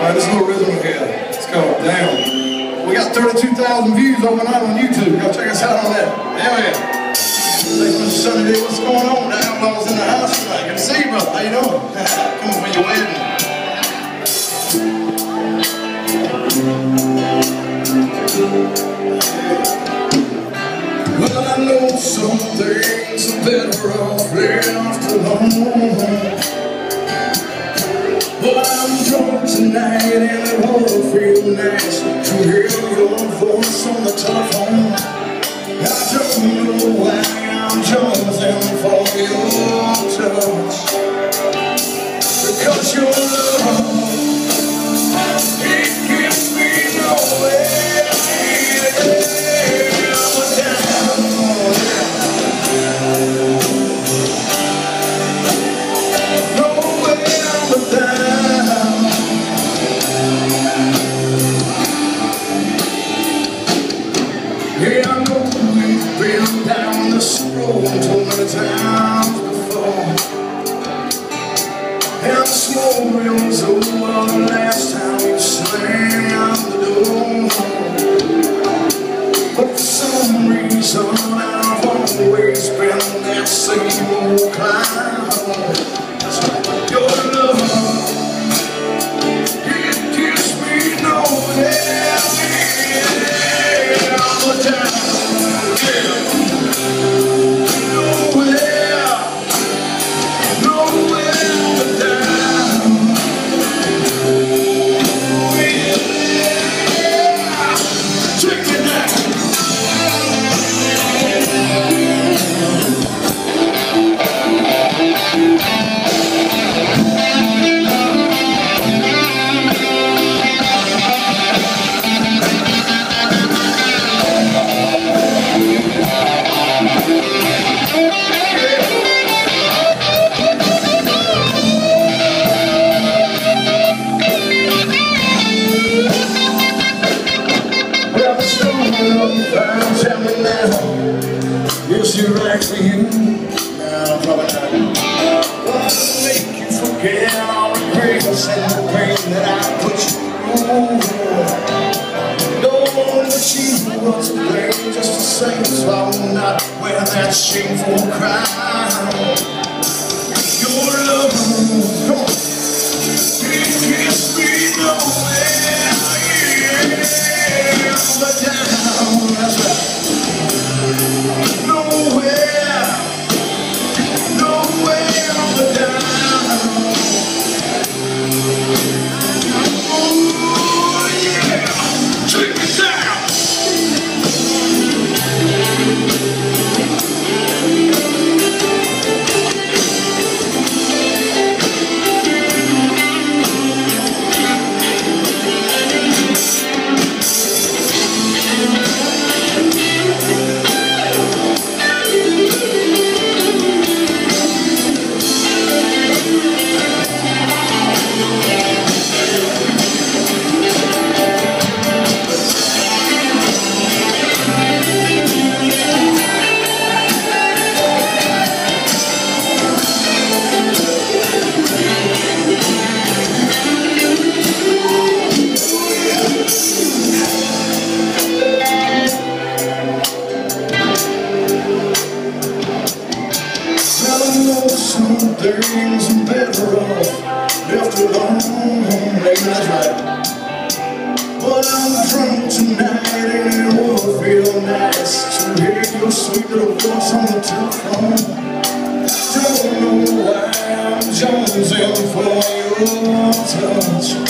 All right, this little rhythm we have. It's called Down. We got 32,000 views overnight on YouTube. Go check us out on that. Hell yeah. Thanks, Mr. Sonny D. What's going on? The Outlaws in the house tonight. Good to see you, brother. How you doing? Coming for your wedding. Well, I know some things are better off left alone. But I'm drunk tonight and it would feel nice to hear your voice on the telephone. Was now. Is she right for you? No, probably not. What will make you forget all the grace and the pain that I put you through? Knowing that you was to blame just the same, so I will not wear that shameful crown. Left alone. Maybe that's right. But I'm drunk tonight and it would feel nice to hear your sweet little voice on the telephone. Don't know why I'm jonesing for your touch.